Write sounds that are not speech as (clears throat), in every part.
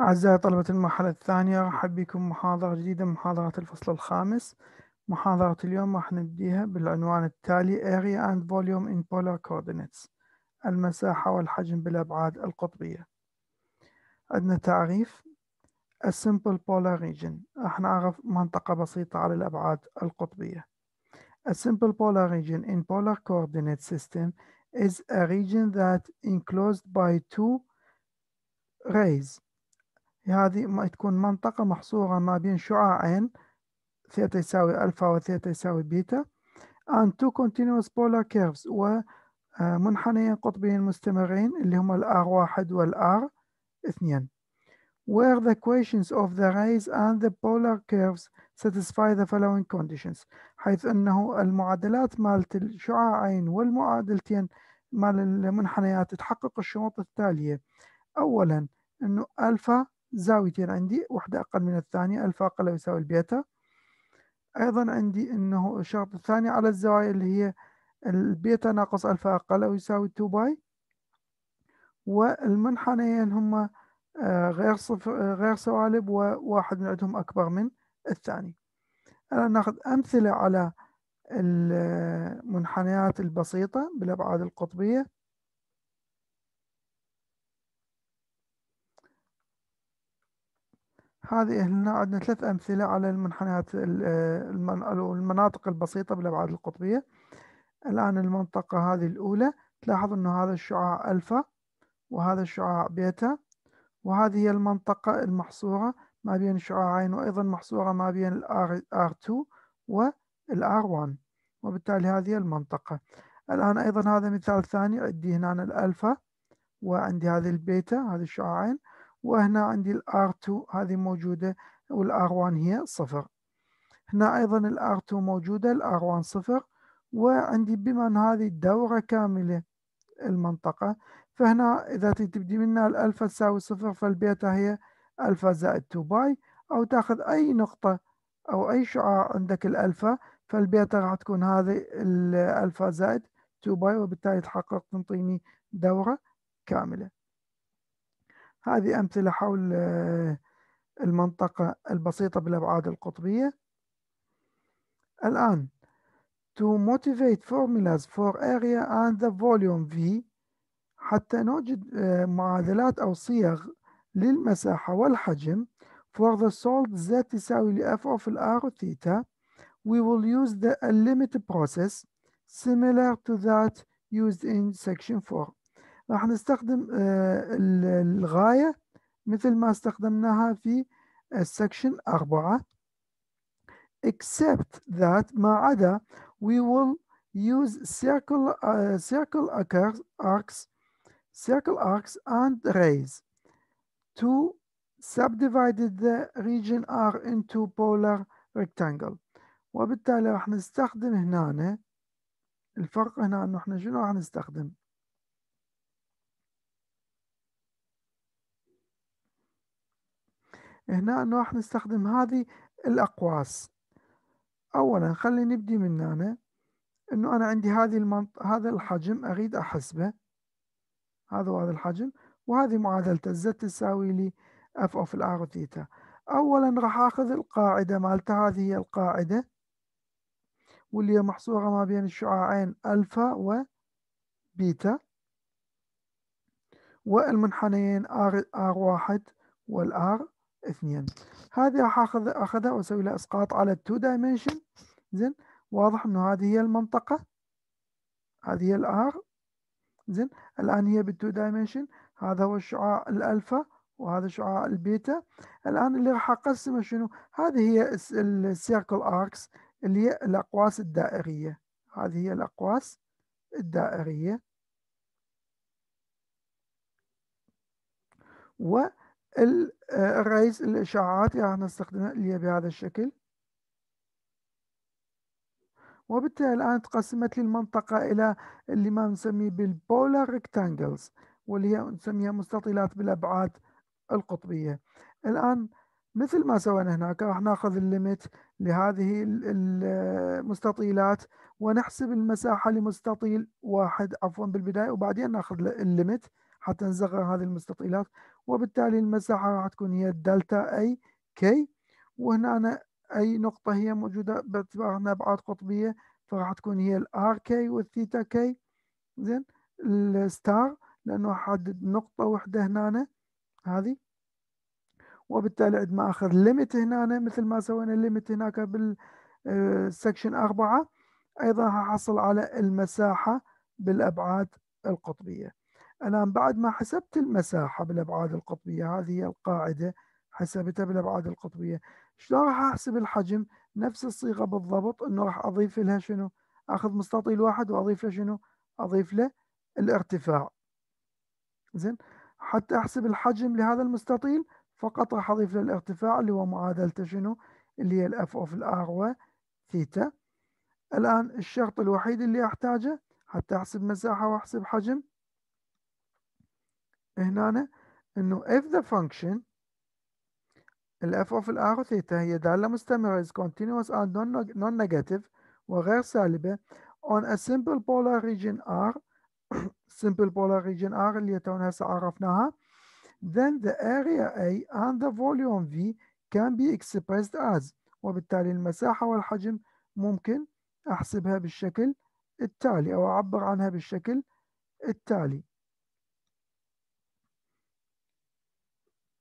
أعزائي طلبة المرحلة الثانية رحب بكم محاضرة جديدة من محاضرات الفصل الخامس. محاضرة اليوم راح نبديها بالعنوان التالي Area and Volume in Polar Coordinates المساحة والحجم بالأبعاد القطبية. عندنا تعريف A simple polar region. راح نعرف منطقة بسيطة على الأبعاد القطبية. A simple polar region in polar coordinate system is a region that enclosed by two rays. هذه ما تكون منطقة محصورة ما بين شعاعين ثيتا يساوي ألفا وثيتا يساوي بيتا and two continuous polar curves ومنحنيين قطبيين مستمرين اللي هما ال R واحد وال R اثنين. Where the equations of the rays and the polar curves satisfy the following conditions حيث أنه المعادلات مالت الشعاعين والمعادلتين مال المنحنيات تحقق الشروط التالية. أولا أنه ألفا زاويتين عندي واحدة أقل من الثانية ألفا أقل يساوي البيتا. أيضا عندي أنه الشرط الثاني على الزوايا اللي هي البيتا ناقص ألفا أقل أو يساوي 2 باي. والمنحنيين هما آه، غير صفر غير سوالب وواحد من عندهم أكبر من الثاني. الآن نأخذ أمثلة على المنحنيات البسيطة بالأبعاد القطبية. هذه هنا عندنا ثلاث أمثلة على المنحنيات المناطق البسيطة بالأبعاد القطبية. الآن المنطقة هذه الأولى تلاحظ أنه هذا الشعاع ألفا وهذا الشعاع بيتا وهذه هي المنطقة المحصورة ما بين الشعاعين وأيضا محصورة ما بين ال R2 وال R1 وبالتالي هذه المنطقة. الآن أيضا هذا مثال ثاني عندي هنا الألفا وعندي هذه البيتا هذه الشعاعين وهنا عندي ال R2 هذه موجودة وال R1 هي صفر. هنا أيضا ال R2 موجودة ال R1 صفر. وعندي بما أن هذه دورة كاملة المنطقة فهنا إذا تبدي منها الألفا تساوي صفر فالبيتا هي ألفا زائد 2 باي. أو تأخذ أي نقطة أو أي شعاع عندك الألفا فالبيتا راح تكون هذه الألفا زائد 2 باي وبالتالي تحقق تنطيني دورة كاملة. هذه أمثلة حول آه، المنطقة البسيطة بالأبعاد القطبية الآن to motivate formulas for area and the volume V حتى نوجد آه، معادلات أو صيغ للمساحة والحجم for the solid Z تساوي ل F of R theta we will use the limit process similar to that used in section 4 راح نستخدم آه، الغاية مثل ما استخدمناها في السكشن أربعة. Except that ما عدا we will use circle uh, circle arcs circle arcs and rays to subdivide the region R into polar rectangle. وبالتالي راح نستخدم هنا الفرق هنا إنه إحنا شنو راح نستخدم؟ هنا راح نستخدم هذه الأقواس. أولا خلي نبدي من هنا. أنه أنا عندي هذه المنط... هذا الحجم أريد أحسبه. هذا هو هذا الحجم. وهذه معادلة ال Z تساوي لي f of ال r theta اولا راح أخذ القاعدة مالتها. هذه هي القاعدة. واللي هي محصورة ما بين الشعاعين ألفا وبيتا والمنحنيين R R واحد وال R اثنين. هذه راح اخذ أخذها وأسوي لها إسقاط على ال two dimension زين. واضح إنه هذه هي المنطقة. هذه هي ال R زين. الآن هي بال two dimension هذا هو الشعاع الألفا وهذا شعاع البيتا. الآن اللي راح أقسمه شنو؟ هذه هي ال circle arcs اللي هي الأقواس الدائرية. هذه هي الأقواس الدائرية. و ال rays الإشعاعات راح نستخدمها اللي هي بهذا الشكل. وبالتالي الآن تقسمت لي المنطقة إلى اللي ما نسميه بال polar rectangles واللي هي نسميها مستطيلات بالأبعاد القطبية. الآن مثل ما سوينا هناك راح ناخذ ال limit لهذه المستطيلات ونحسب المساحة لمستطيل واحد عفوا بالبداية وبعدين ناخذ ال limit حتى نصغر هذه المستطيلات. وبالتالي المساحة راح تكون هي ال delta A k وهنا أنا أي نقطة هي موجودة باعتبار أنها أبعاد قطبية فراح تكون هي ال r k وال theta k زين؟ ال star لأنه أحدد نقطة واحدة هنا هذه. وبالتالي عندما أخذ limit هنا مثل ما سوينا ال limit هناك بال section آه، أربعة أيضا هحصل على المساحة بالأبعاد القطبية. الآن بعد ما حسبت المساحة بالأبعاد القطبية هذه هي القاعدة حسبتها بالأبعاد القطبية شلون راح أحسب الحجم؟ نفس الصيغة بالضبط أنه راح أضيف لها شنو؟ أخذ مستطيل واحد وأضيف له شنو؟ أضيف له الارتفاع. زين؟ حتى أحسب الحجم لهذا المستطيل فقط راح أضيف له الارتفاع اللي هو معادلته شنو؟ اللي هي ال f of ال r وثيتا الآن الشرط الوحيد اللي أحتاجه حتى أحسب مساحة وأحسب حجم هنا إنه if the function ال f of ال r theta هي دالة مستمرة is continuous and non-negative وغير سالبة on a simple polar region r simple polar region r اللي تونا هسه عرفناها then the area A and the volume V can be expressed as وبالتالي المساحة والحجم ممكن أحسبها بالشكل التالي أو أعبر عنها بالشكل التالي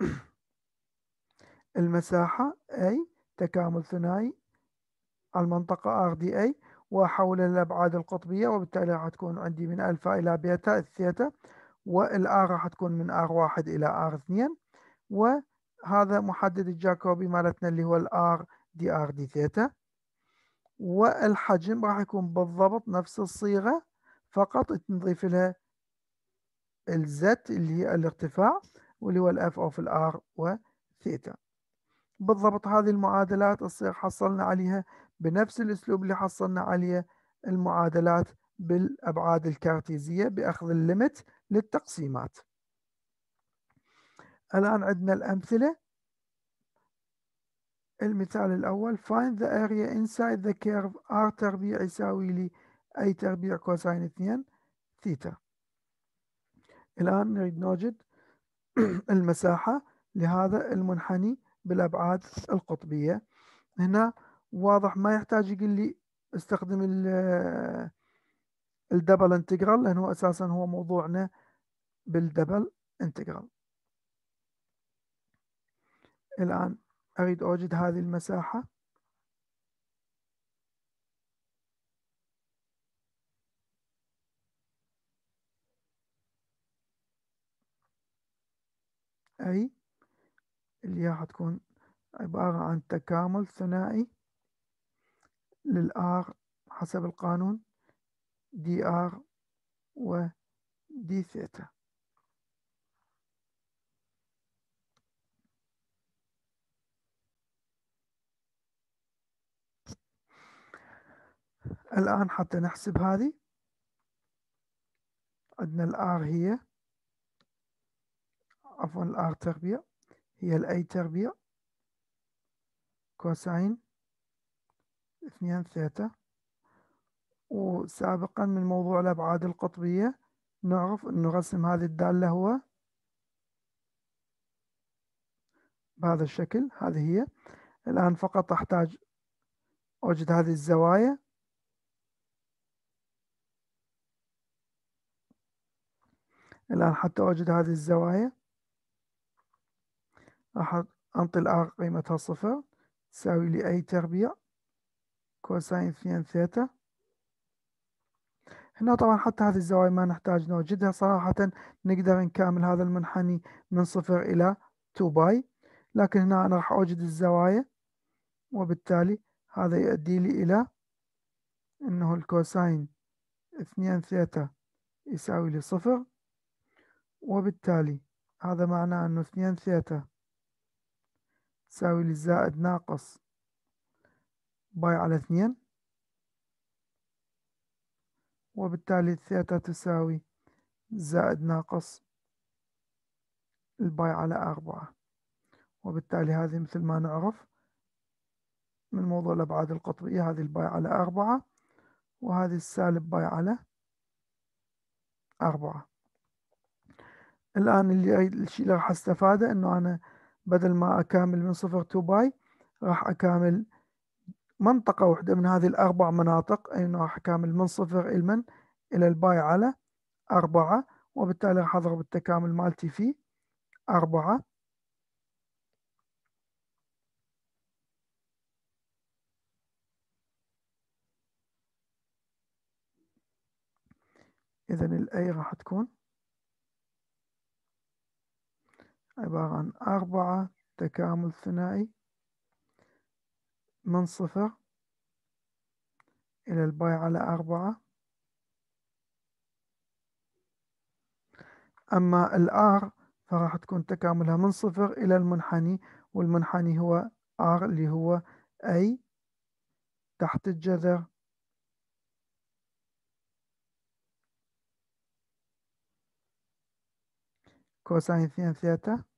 (coughs) المساحة A تكامل ثنائي المنطقة RDA وأحولها للأبعاد القطبية وبالتالي راح تكون عندي من ألفا إلى بيتا الثيتا والآر راح تكون من R1 إلى R2 وهذا محدد الجاكوبي مالتنا اللي هو ال r dr d theta. والحجم راح يكون بالضبط نفس الصيغة فقط نضيف لها ال z اللي هي الارتفاع. واللي هو ال f of ال r و theta بالضبط هذه المعادلات تصير حصلنا عليها بنفس الأسلوب اللي حصلنا عليه المعادلات بالأبعاد الكارتيزية بأخذ ال limit للتقسيمات. الآن عندنا الأمثلة. المثال الأول find the area inside the curve r تربيع يساوي لي a تربيع cosine 2 ثيتا. الآن نريد نوجد (clears throat) المساحة لهذا المنحني بالأبعاد القطبية. هنا واضح ما يحتاج يقول لي استخدم ال double integral لأنه أساسا هو موضوعنا بال double integral الآن أريد أوجد هذه المساحة. أي اللي هي حتكون عبارة عن تكامل ثنائي لل r حسب القانون dr و d theta. الآن حتى نحسب هذه. عندنا ال r هي. عفوا ال r تربيع هي ال a تربيع cosine اثنين ثيتا وسابقا من موضوع الأبعاد القطبية نعرف أن رسم هذه الدالة هو بهذا الشكل. هذه هي. الآن فقط أحتاج أوجد هذه الزوايا. الآن حتى أوجد هذه الزوايا. أنطي ال r قيمتها صفر؟ تساوي لي a تربيع؟ cosine اثنين ثيتا. هنا طبعا حتى هذه الزوايا ما نحتاج نوجدها. صراحة نقدر نكامل هذا المنحني من صفر إلى 2 pi. لكن هنا أنا راح أوجد الزوايا وبالتالي هذا يؤدي لي إلى أنه ال cosine اثنين ثيتا يساوي لي صفر. وبالتالي هذا معناه أنه اثنين ثيتا تساوي لي زائد ناقص pi على اثنين وبالتالي الثيتا تساوي زائد ناقص ال pi على أربعة. وبالتالي هذه مثل ما نعرف من موضوع الأبعاد القطبية هذه ال pi على أربعة وهذه السالب pi على أربعة. الآن اللي الشيء اللي راح أستفاده إنه أنا بدل ما أكامل من صفر two pi راح أكامل منطقة واحدة من هذه الأربع مناطق أي أنه راح أكامل من صفر إلى من؟ إلى ال pi على أربعة وبالتالي راح أضرب التكامل مالتي في أربعة. إذا الأي راح تكون عبارة عن أربعة تكامل ثنائي من صفر إلى الباي على أربعة. أما الآر فراح تكون تكاملها من صفر إلى المنحني والمنحني هو R اللي هو A تحت الجذر. cosine اثنين ثيتا.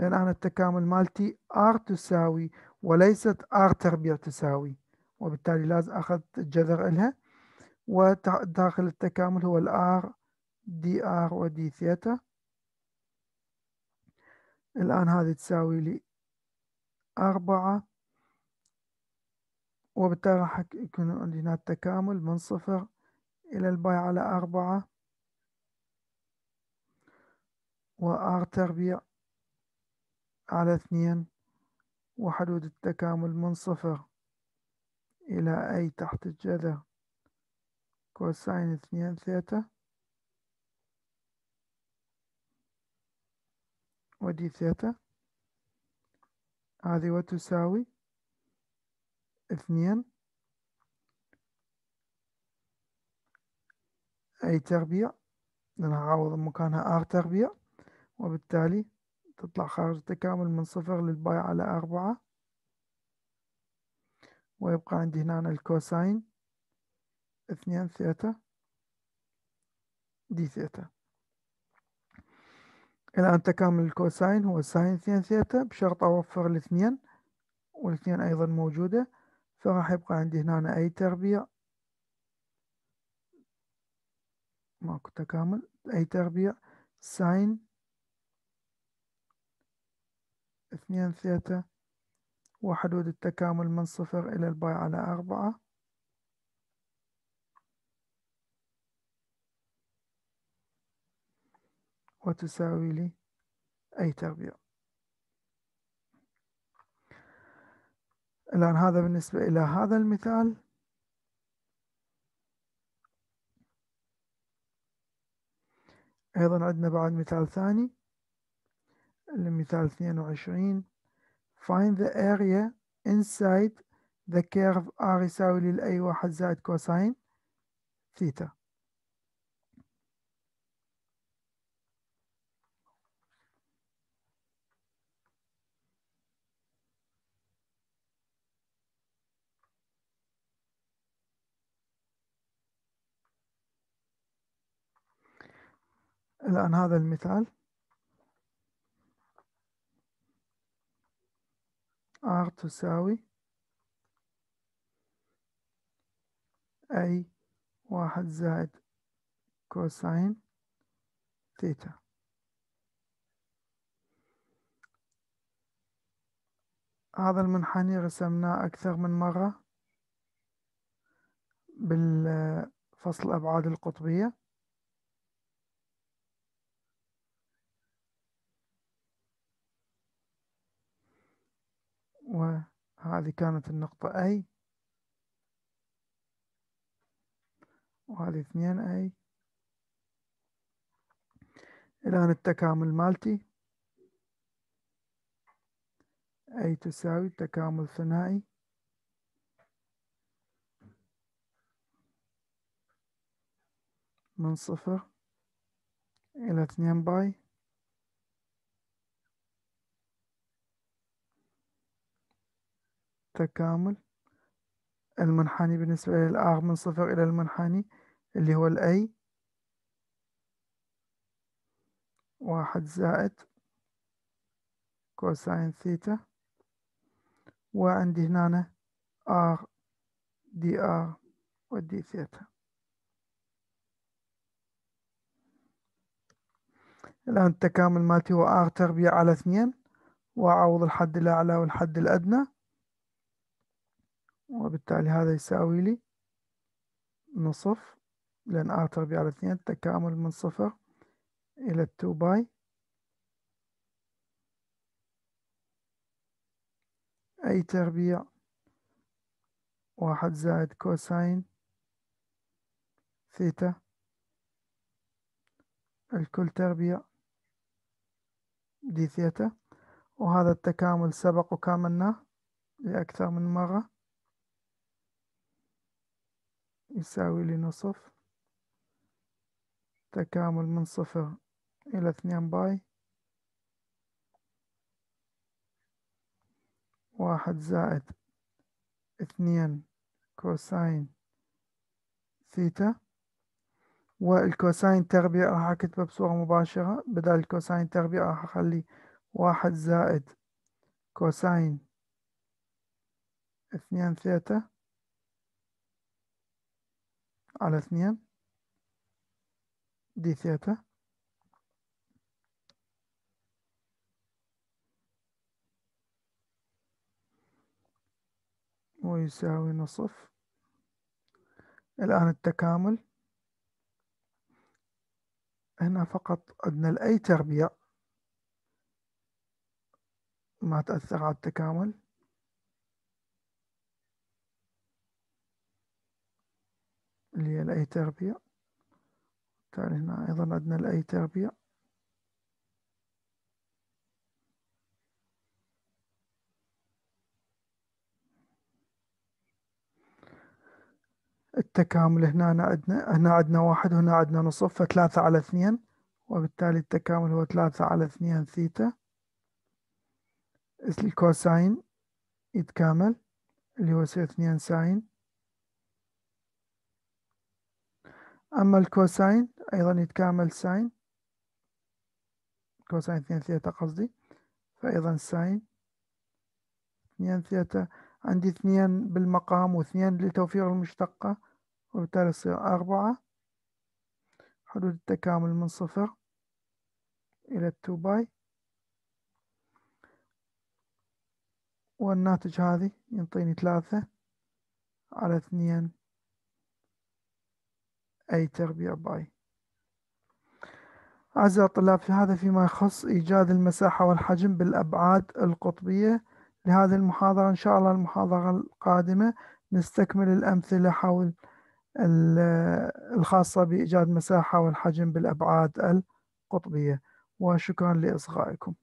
لأن أنا التكامل مالتي R تساوي وليست R تربيع تساوي وبالتالي لازم أخذ الجذر إلها. وداخل التكامل هو ال r dr و d theta. الآن هذه تساوي لي أربعة. وبالتالي راح يكون عندنا التكامل من صفر إلى ال pi على أربعة. و R تربيع على اثنين وحدود التكامل من صفر إلى a تحت الجذر cosine اثنين ثيتا و d theta. هذه وتساوي اثنين a تربيع لأنها عوض مكانها R تربيع وبالتالي تطلع خارج التكامل من صفر لل pi على أربعة. ويبقى عندي هنا ال cosine. اثنين ثيتا. d theta. الآن تكامل ال cosine هو sine اثنين ثيتا بشرط أوفر الاثنين والاثنين أيضا موجودة. فراح يبقى عندي هنا a تربيع. ماكو تكامل. a تربيع. sine اثنين ثيتا وحدود التكامل من صفر إلى ال pi على أربعة. وتساوي لي أي تربيع. الآن هذا بالنسبة إلى هذا المثال. أيضا عندنا بعد مثال ثاني. المثال 22 find the area inside the curve R يساوي للأي واحد زائد كوساين ثيتا الآن هذا المثال. R تساوي a واحد زائد cosine theta. هذا المنحني رسمناه أكثر من مرة بالفصل الأبعاد القطبية. وهذه كانت النقطة A. وهذه اثنين A. الآن التكامل مالتي. A تساوي تكامل ثنائي. من صفر إلى اثنين باي. تكامل المنحني بالنسبة إلى من صفر إلى المنحني اللي هو ال a واحد زائد cosine theta وعندي هنا R d R و d theta الآن التكامل مالتي هو R تربيع على اثنين وأعوض الحد الأعلى والحد الأدنى. وبالتالي هذا يساوي لي نصف لأن R تربيع على اثنين تكامل من صفر إلى ال two pi a تربيع واحد زائد cosine theta الكل تربيع d theta وهذا التكامل سبق وكاملناه لأكثر من مرة. يساوي لي نصف. تكامل من صفر إلى اثنين pi. واحد زائد اثنين cosine theta. وال cosine تربيع راح أكتبه بصورة مباشرة. بدل ال cosine تربيع راح أخلي واحد زائد cosine اثنين ثيتا. على اثنين. d theta. ويساوي نصف. الآن التكامل. هنا فقط عندنا الأي تربيع ما تأثر على التكامل. اللي هي الأي تربيع بالتالي هنا أيضا عندنا الأي تربيع التكامل هنا عندنا هنا عندنا واحد وهنا عندنا نصف فثلاثة على اثنين وبالتالي التكامل هو ثلاثة على اثنين theta. ال cosine يتكامل اللي هو يصير اثنين sine. أما ال cosine أيضا يتكامل sine cosine اثنين ثيتا قصدي. فأيضا sine اثنين ثيتا. عندي اثنين بالمقام واثنين لتوفير المشتقة وبالتالي يصير أربعة. حدود التكامل من صفر إلى ال two pi والناتج هذه ينطيني ثلاثة على اثنين. a تربيع pi. أعزائي الطلاب في هذا فيما يخص إيجاد المساحة والحجم بالأبعاد القطبية لهذه المحاضرة إن شاء الله المحاضرة القادمة نستكمل الأمثلة حول (hesitation) الخاصة بإيجاد مساحة والحجم بالأبعاد القطبية. وشكرا لإصغائكم.